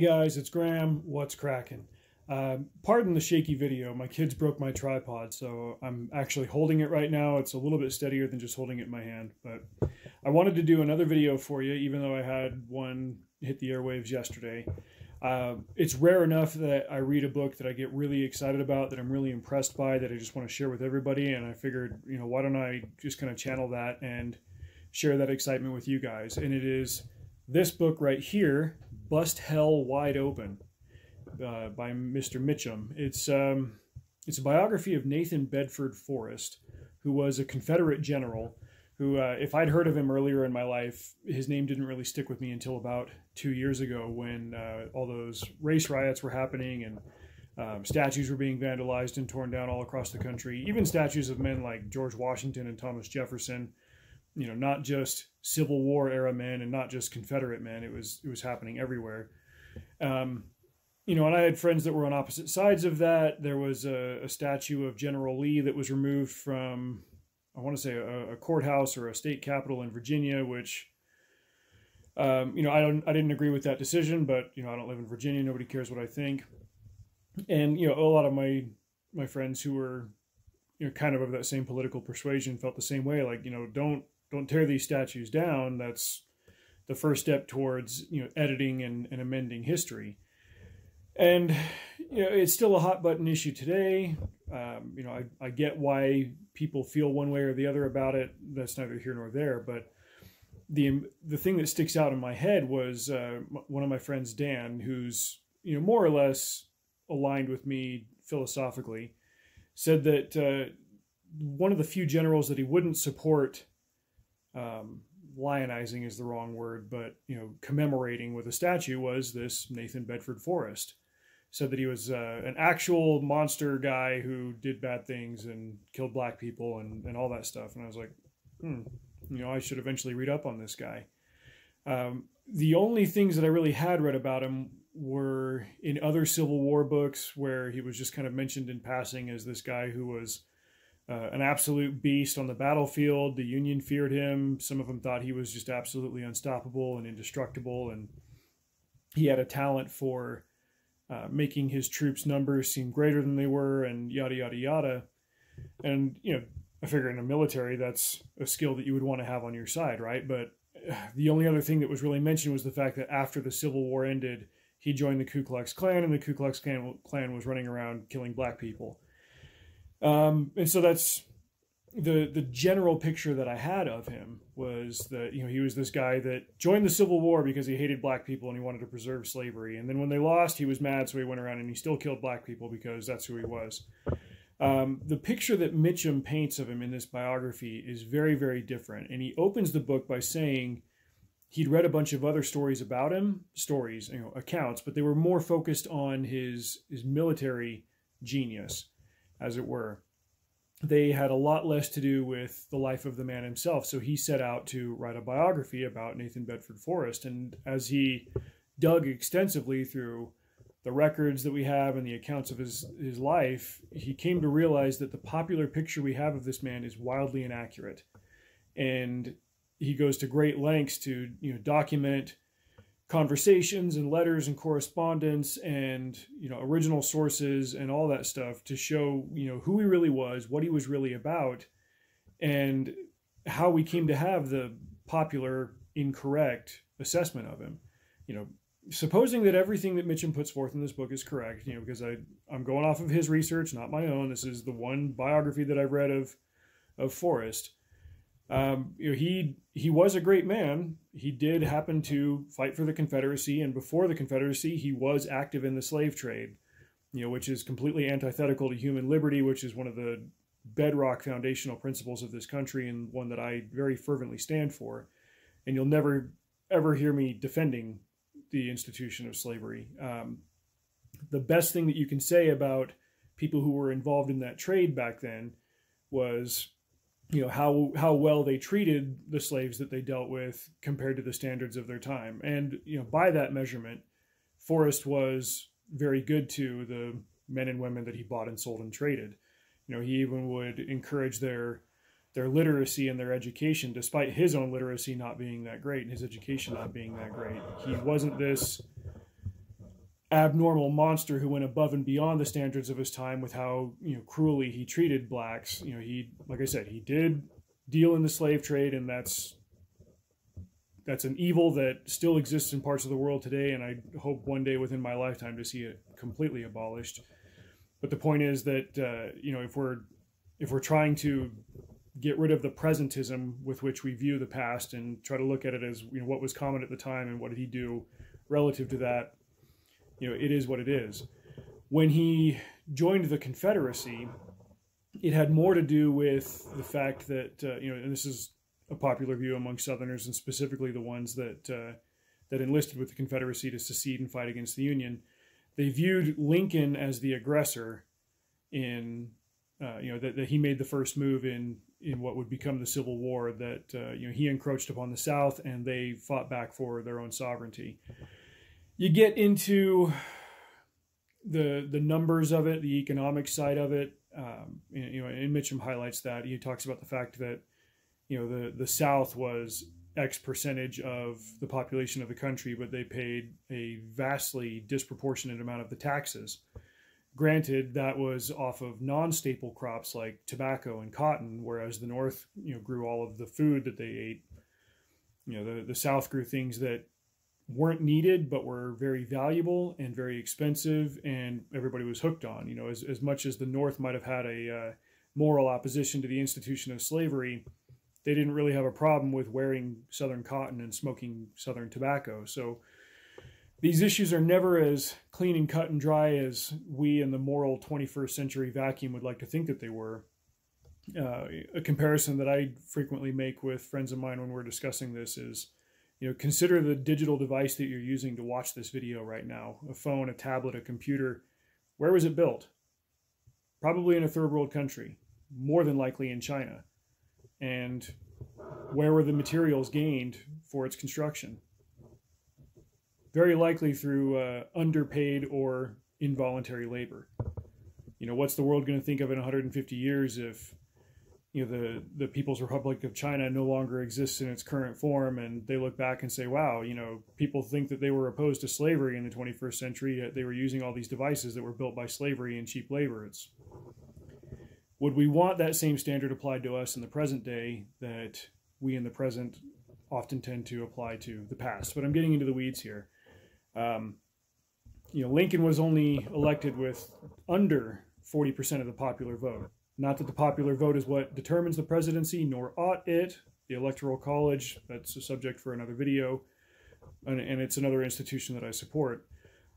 Hey guys, it's Graham. What's cracking? Uh, pardon the shaky video. My kids broke my tripod, so I'm actually holding it right now. It's a little bit steadier than just holding it in my hand. But I wanted to do another video for you, even though I had one hit the airwaves yesterday. Uh, it's rare enough that I read a book that I get really excited about, that I'm really impressed by, that I just want to share with everybody. And I figured, you know, why don't I just kind of channel that and share that excitement with you guys? And it is this book right here, Bust Hell Wide Open uh, by Mr. Mitcham. It's, um, it's a biography of Nathan Bedford Forrest, who was a Confederate general who, uh, if I'd heard of him earlier in my life, his name didn't really stick with me until about two years ago when uh, all those race riots were happening and um, statues were being vandalized and torn down all across the country. Even statues of men like George Washington and Thomas Jefferson you know, not just Civil War era men and not just Confederate men. It was it was happening everywhere. Um, you know, and I had friends that were on opposite sides of that. There was a, a statue of General Lee that was removed from, I want to say, a, a courthouse or a state capitol in Virginia, which, um, you know, I don't, I didn't agree with that decision, but you know, I don't live in Virginia. Nobody cares what I think. And you know, a lot of my my friends who were, you know, kind of of that same political persuasion felt the same way. Like, you know, don't don't tear these statues down. That's the first step towards you know editing and, and amending history. And you know it's still a hot button issue today. Um, you know I, I get why people feel one way or the other about it. That's neither here nor there. But the the thing that sticks out in my head was uh, one of my friends Dan, who's you know more or less aligned with me philosophically, said that uh, one of the few generals that he wouldn't support um, lionizing is the wrong word, but you know, commemorating with a statue was this Nathan Bedford Forrest. Said that he was uh, an actual monster guy who did bad things and killed black people and, and all that stuff. And I was like, hmm, you know, I should eventually read up on this guy. Um, the only things that I really had read about him were in other Civil War books where he was just kind of mentioned in passing as this guy who was uh, an absolute beast on the battlefield. The Union feared him. Some of them thought he was just absolutely unstoppable and indestructible. And he had a talent for uh, making his troops' numbers seem greater than they were, and yada, yada, yada. And, you know, I figure in the military, that's a skill that you would want to have on your side, right? But the only other thing that was really mentioned was the fact that after the Civil War ended, he joined the Ku Klux Klan, and the Ku Klux Klan was running around killing black people. Um, and so that's the the general picture that I had of him was that you know he was this guy that joined the Civil War because he hated black people and he wanted to preserve slavery. And then when they lost, he was mad, so he went around and he still killed black people because that's who he was. Um, the picture that Mitcham paints of him in this biography is very very different, and he opens the book by saying he'd read a bunch of other stories about him, stories, you know, accounts, but they were more focused on his his military genius as it were. They had a lot less to do with the life of the man himself. So he set out to write a biography about Nathan Bedford Forrest. And as he dug extensively through the records that we have and the accounts of his, his life, he came to realize that the popular picture we have of this man is wildly inaccurate. And he goes to great lengths to you know document conversations and letters and correspondence and you know original sources and all that stuff to show you know who he really was what he was really about and how we came to have the popular incorrect assessment of him. You know supposing that everything that mitcham puts forth in this book is correct you know because i i'm going off of his research not my own. This is the one biography that i've read of of forrest um, you know, he he was a great man. He did happen to fight for the Confederacy, and before the Confederacy, he was active in the slave trade. You know, which is completely antithetical to human liberty, which is one of the bedrock foundational principles of this country, and one that I very fervently stand for. And you'll never ever hear me defending the institution of slavery. Um, the best thing that you can say about people who were involved in that trade back then was you know how how well they treated the slaves that they dealt with compared to the standards of their time. And you know by that measurement forrest was very good to the men and women that he bought and sold and traded. You know he even would encourage their their literacy and their education despite his own literacy not being that great and his education not being that great. He wasn't this abnormal monster who went above and beyond the standards of his time with how you know cruelly he treated blacks. You know, he like I said, he did deal in the slave trade, and that's that's an evil that still exists in parts of the world today. And I hope one day within my lifetime to see it completely abolished. But the point is that uh, you know if we're if we're trying to get rid of the presentism with which we view the past and try to look at it as you know what was common at the time and what did he do relative to that you know, it is what it is. When he joined the Confederacy, it had more to do with the fact that uh, you know, and this is a popular view among Southerners, and specifically the ones that uh, that enlisted with the Confederacy to secede and fight against the Union. They viewed Lincoln as the aggressor in uh, you know that, that he made the first move in in what would become the Civil War. That uh, you know he encroached upon the South, and they fought back for their own sovereignty you get into the the numbers of it, the economic side of it. Um, you know, and Mitcham highlights that. He talks about the fact that you know the the South was X percentage of the population of the country, but they paid a vastly disproportionate amount of the taxes. Granted, that was off of non-staple crops like tobacco and cotton, whereas the North, you know, grew all of the food that they ate. You know, the, the South grew things that weren't needed but were very valuable and very expensive and everybody was hooked on. You know as, as much as the north might have had a uh, moral opposition to the institution of slavery they didn't really have a problem with wearing southern cotton and smoking southern tobacco. So these issues are never as clean and cut and dry as we in the moral 21st century vacuum would like to think that they were. Uh, a comparison that i frequently make with friends of mine when we're discussing this is you know, consider the digital device that you're using to watch this video right now, a phone, a tablet, a computer. Where was it built? Probably in a third world country, more than likely in China. And where were the materials gained for its construction? Very likely through uh, underpaid or involuntary labor. You know, what's the world going to think of in 150 years if you know the the People's Republic of China no longer exists in its current form, and they look back and say, "Wow, you know, people think that they were opposed to slavery in the 21st century, yet they were using all these devices that were built by slavery and cheap labor." It's would we want that same standard applied to us in the present day that we in the present often tend to apply to the past? But I'm getting into the weeds here. Um, you know, Lincoln was only elected with under 40% of the popular vote. Not that the popular vote is what determines the presidency, nor ought it. The Electoral College, that's a subject for another video, and, and it's another institution that I support.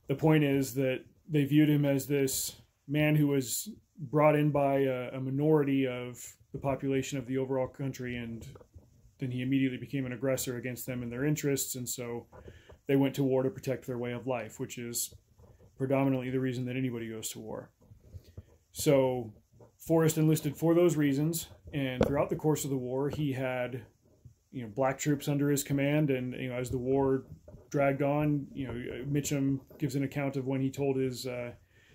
The point is that they viewed him as this man who was brought in by a, a minority of the population of the overall country, and then he immediately became an aggressor against them and their interests, and so they went to war to protect their way of life, which is predominantly the reason that anybody goes to war. So Forrest enlisted for those reasons, and throughout the course of the war, he had you know black troops under his command, and you know as the war dragged on, you know Mitcham gives an account of when he told his uh,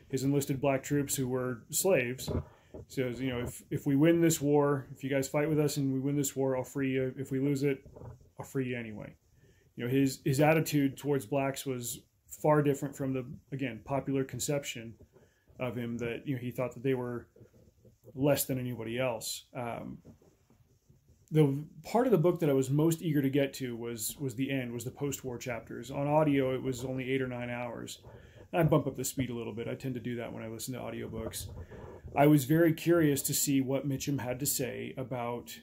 his enlisted black troops who were slaves. Says, you know, if if we win this war, if you guys fight with us and we win this war, I'll free you. If we lose it, I'll free you anyway. You know, his his attitude towards blacks was far different from the again popular conception of him that you know he thought that they were less than anybody else. Um, the part of the book that I was most eager to get to was was the end, was the post-war chapters. On audio, it was only eight or nine hours. I bump up the speed a little bit. I tend to do that when I listen to audiobooks. I was very curious to see what Mitcham had to say about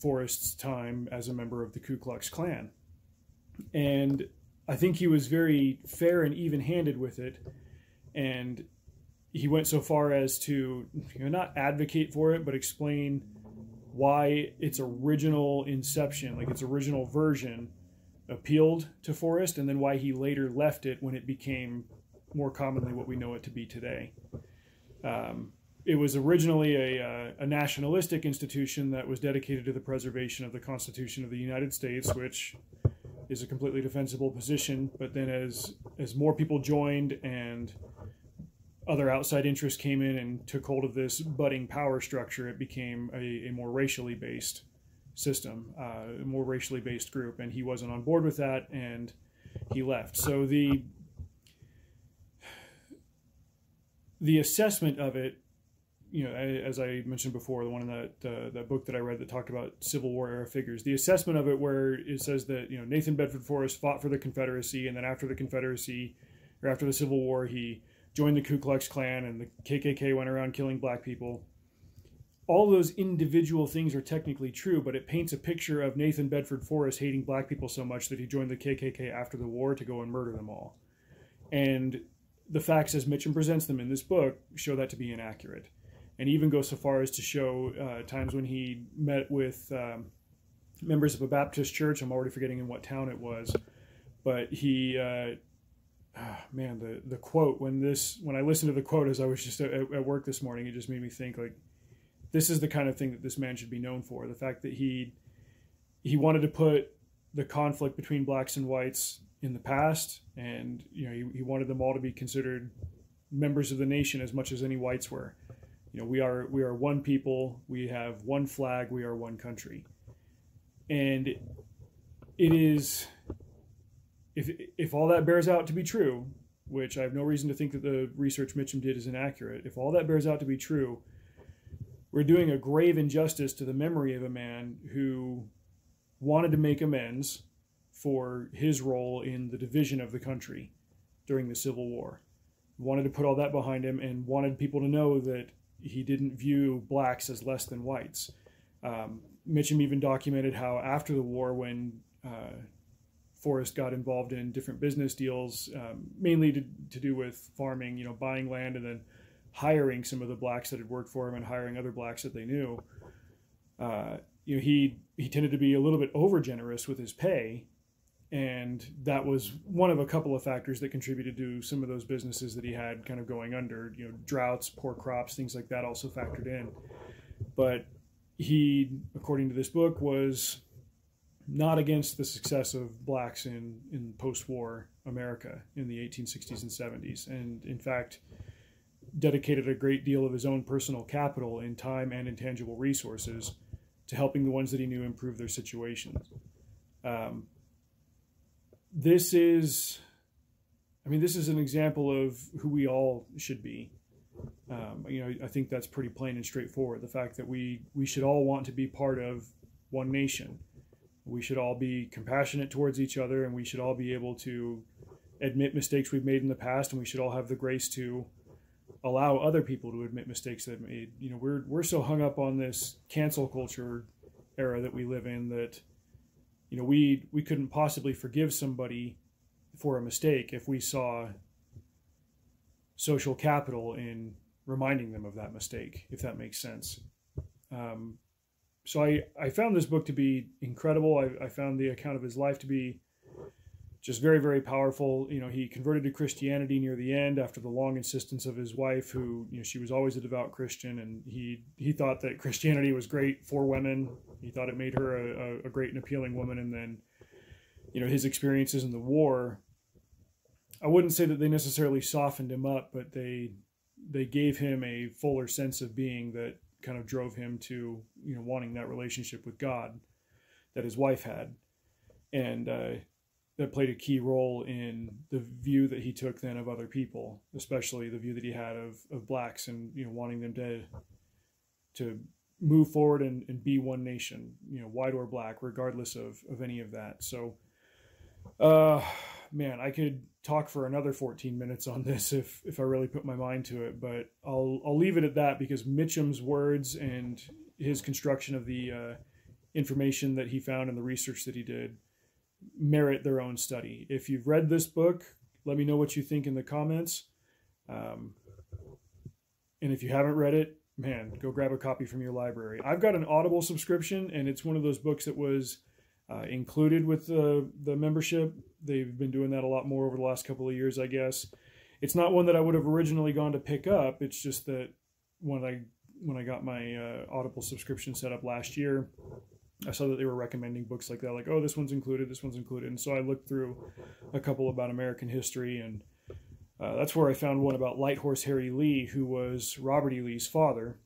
Forrest's time as a member of the Ku Klux Klan. And I think he was very fair and even handed with it. And he went so far as to you know, not advocate for it, but explain why its original inception, like its original version, appealed to Forrest, and then why he later left it when it became more commonly what we know it to be today. Um, it was originally a, uh, a, nationalistic institution that was dedicated to the preservation of the Constitution of the United States, which is a completely defensible position. But then, as as more people joined and other outside interests came in and took hold of this budding power structure, it became a, a more racially based system, uh, a more racially based group, and he wasn't on board with that, and he left. So the the assessment of it, you know, as I mentioned before, the one in that uh, that book that I read that talked about Civil War era figures, the assessment of it, where it says that you know Nathan Bedford Forrest fought for the Confederacy, and then after the Confederacy, or after the Civil War, he joined the Ku Klux Klan, and the KKK went around killing black people. All those individual things are technically true, but it paints a picture of Nathan Bedford Forrest hating black people so much that he joined the KKK after the war to go and murder them all. And the facts, as Mitcham presents them in this book, show that to be inaccurate. And even go so far as to show uh, times when he met with um, members of a Baptist church. I'm already forgetting in what town it was, but he. Uh, oh, man, the the quote when this when I listened to the quote as I was just at, at work this morning, it just made me think like, this is the kind of thing that this man should be known for. The fact that he he wanted to put the conflict between blacks and whites in the past, and you know he, he wanted them all to be considered members of the nation as much as any whites were. You know, we are we are one people. We have one flag. We are one country, and it is if if all that bears out to be true, which I have no reason to think that the research Mitcham did is inaccurate. If all that bears out to be true, we're doing a grave injustice to the memory of a man who wanted to make amends for his role in the division of the country during the Civil War. Wanted to put all that behind him and wanted people to know that he didn't view blacks as less than whites. Um, Mitcham even documented how after the war, when uh, Forrest got involved in different business deals, um, mainly to, to do with farming, you know, buying land and then hiring some of the blacks that had worked for him and hiring other blacks that they knew. Uh, you know, he he tended to be a little bit over generous with his pay, and that was one of a couple of factors that contributed to some of those businesses that he had kind of going under. You know, droughts, poor crops, things like that also factored in. But he, according to this book, was not against the success of blacks in, in post-war America in the 1860s and 70s, and in fact dedicated a great deal of his own personal capital in time and intangible resources to helping the ones that he knew improve their situations. Um, this is, I mean, this is an example of who we all should be. Um, you know, I think that's pretty plain and straightforward. The fact that we we should all want to be part of one nation we should all be compassionate towards each other and we should all be able to admit mistakes we've made in the past and we should all have the grace to allow other people to admit mistakes they've made. You know, we're we're so hung up on this cancel culture era that we live in that you know, we we couldn't possibly forgive somebody for a mistake if we saw social capital in reminding them of that mistake, if that makes sense. Um, so I, I found this book to be incredible. I, I found the account of his life to be just very, very powerful. You know, he converted to Christianity near the end after the long insistence of his wife, who, you know, she was always a devout Christian, and he he thought that Christianity was great for women. He thought it made her a, a great and appealing woman, and then, you know, his experiences in the war. I wouldn't say that they necessarily softened him up, but they they gave him a fuller sense of being that kind of drove him to you know wanting that relationship with God that his wife had, and uh, that played a key role in the view that he took then of other people, especially the view that he had of of blacks and you know wanting them to to move forward and, and be one nation, you know, white or black, regardless of of any of that. So, uh, man, I could talk for another 14 minutes on this if if I really put my mind to it, but I'll I'll leave it at that because Mitcham's words and his construction of the uh, information that he found and the research that he did merit their own study. If you've read this book, let me know what you think in the comments. Um, and if you haven't read it, man, go grab a copy from your library. I've got an Audible subscription, and it's one of those books that was uh, included with the the membership. They've been doing that a lot more over the last couple of years, I guess. It's not one that I would have originally gone to pick up. It's just that when I when I got my uh, Audible subscription set up last year, I saw that they were recommending books like that, like oh this one's included, this one's included, and so I looked through a couple about American history, and uh, that's where I found one about Light Horse Harry Lee, who was Robert E. Lee's father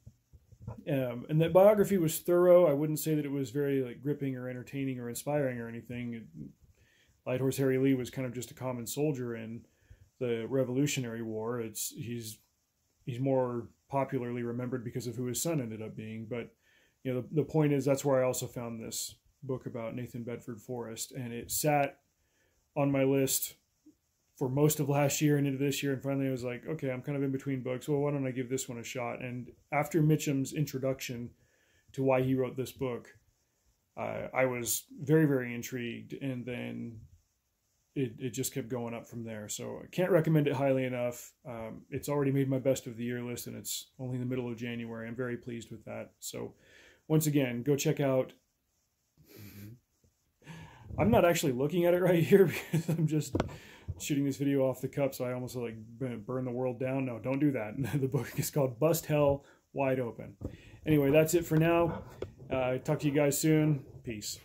um, and that biography was thorough. I wouldn't say that it was very like gripping or entertaining or inspiring or anything. Light Horse Harry Lee was kind of just a common soldier in the Revolutionary War. It's he's he's more popularly remembered because of who his son ended up being. But you know, the, the point is that's where I also found this book about Nathan Bedford Forrest, and it sat on my list for most of last year and into this year. And finally, I was like, okay, I'm kind of in between books. Well, why don't I give this one a shot? And after Mitcham's introduction to why he wrote this book, uh, I was very, very intrigued. And then it, it just kept going up from there. So I can't recommend it highly enough. Um, it's already made my best of the year list, and it's only in the middle of January. I'm very pleased with that. So once again, go check out. I'm not actually looking at it right here because I'm just shooting this video off the cup, so I almost like burn the world down. No, don't do that. the book is called Bust Hell Wide Open. Anyway, that's it for now. Uh, talk to you guys soon. Peace.